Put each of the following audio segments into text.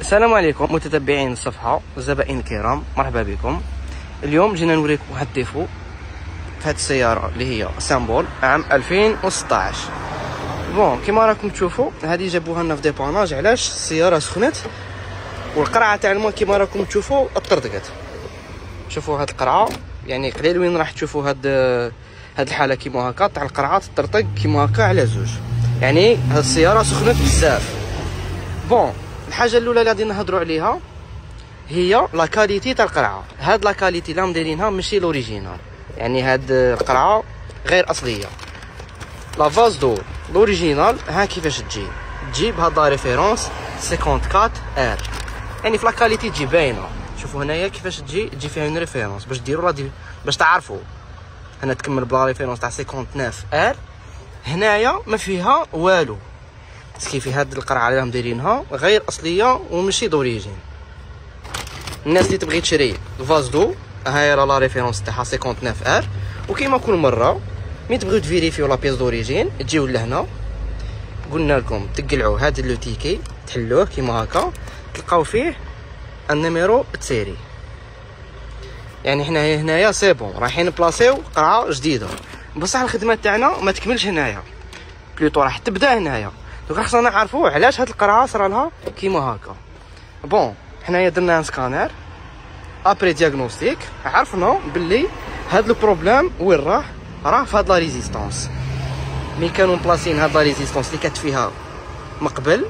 السلام عليكم متتبعين الصفحة الزبائن الكرام مرحبا بكم. اليوم جينا نوريكم واحد ال défaut في هاد السيارة اللي هي سامبول عام 2016 bon كيما راكم تشوفوا هادي جابوها لنا في dépannage علاش؟ السيارة سخنت والقرعة تاع الماء كيما راكم تشوفوا طردقت شوفوا هاد القرعة يعني قليل وين راح تشوفوا هاد هاد الحالة كيما هكا تاع القرعة تطرطق كيما هكا على زوج. يعني هاد السيارة سخنت بزاف. bon الحاجة الأولى اللي غادي نهضروا عليها هي la qualité تاع القرعه هاد la qualité اللي مديرينها ماشي l'original يعني هاد القرعه غير أصلية. la vase de l'original ها كيفاش تجي؟ تجي بهاد la référence 54 R يعني في la qualité تجي باينة. شوفوا هنايا كيفاش تجي؟ تجي فيها une référence باش ديروا دي باش تعرفوا هنا تكمل ب la référence تاع 59 R هنايا ما فيها والو. ce qui في هاد القرعة اللي راهم دايرينها غير أصلية وماشي d'origine. الناس اللي تبغي تشري vase d'eau هاي راه la référence تاعها 59 R. وكيما كل مرة مين تبغيو تفيريفيو la pièce d'origine تجيو لهنا. قلنا لكم تقلعوا هاد le ticket تحلوه كيما هكا. تلقاو فيه ال numéro de série. يعني حنا هنايا c'est bon رايحين بلاصيو قرعة جديدة. بصح الخدمة تاعنا ما تكملش هنايا. plutôt راح تبدأ هنايا. donc خصنا نعرفوا علاش هاد القرعه صرا لها كيما هكا bon حنايا درنا scanner après diagnostic عرفنا باللي هاد le problème وين راه؟ راه في هاد la résistance mais كانوا مبلاصين هاد la résistance اللي كانت فيها مقبل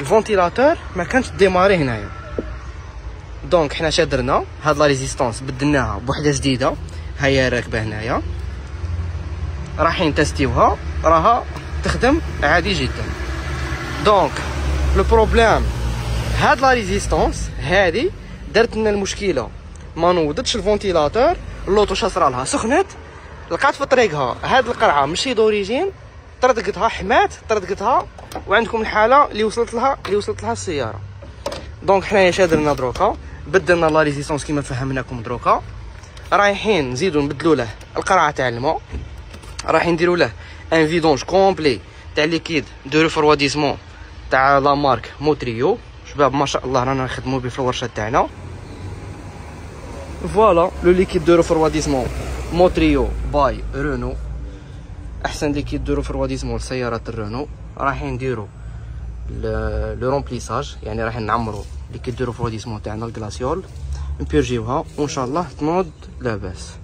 ال ventilateur ما كانش démarrer هنايا. donc حنا شا درنا هاد la résistance بدلناها بوحدة جديدة. هيا راكبة هنايا. رايحين تستيوها راها تخدم عادي جدا. donc le problème هاد la résistance هادي درت لنا المشكلة ما نوضتش ال ventilateur اللوطو شا صرا لها سخنت لقات في طريقها هاد القرعه ماشي d'origine طردقتها حمات طردقتها وعندكم الحاله اللي وصلت لها اللي وصلت لها السياره donc حنايا شا درنا دروكا بدلنا la résistance كيما فهمناكم دروكا رايحين نزيدو نبدلو له القرعه تاع الماء رايحين نديرو له un vidange complet تاع liquide. de refroidissement تاع la marque Motrio. شباب ما شاء الله رانا نخدمو به في الورشة تاعنا. voilà le liquide de refroidissement Motrio by Renault أحسن liquide de refroidissement لسيارات الرونو رايحين نديرو le remplissage يعني راح نعمرو liquide de refroidissement تاعنا الكلاسيول نبيرجيوها. وإن شاء الله تنوض لاباس